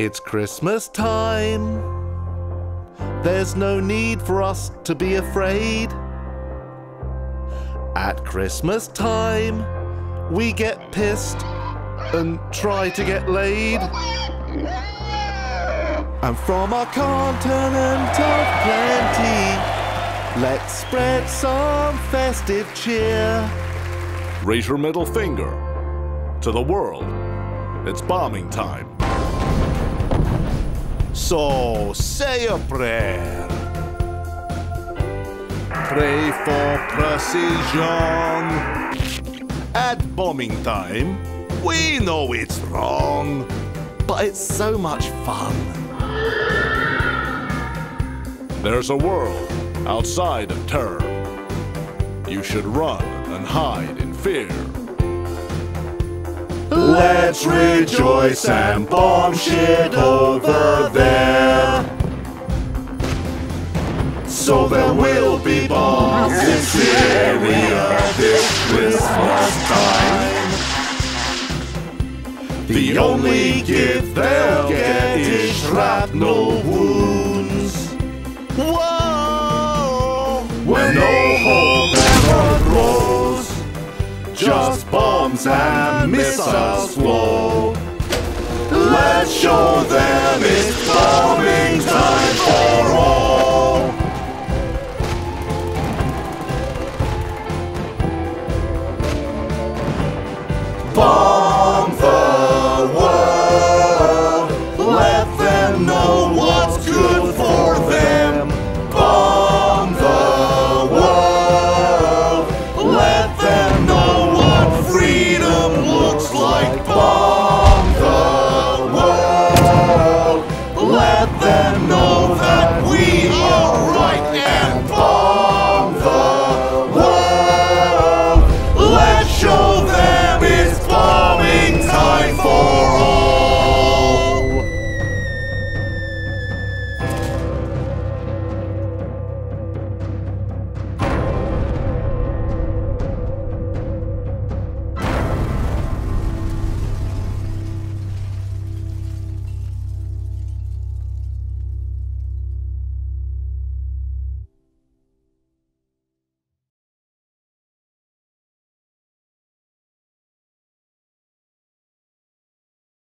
It's Christmas time. There's no need for us to be afraid. At Christmas time, we get pissed and try to get laid. And from our continent of plenty, let's spread some festive cheer. Raise your middle finger to the world. It's bombing time. So say a prayer. Pray for precision. At bombing time, we know it's wrong, but it's so much fun. There's a world outside of terror. You should run and hide in fear. Let's rejoice and bomb shit over there. So there will be bombs in Syria this Christmas time. The only gift they'll get is shrapnel wounds. Bombs and missiles flow. Let's show them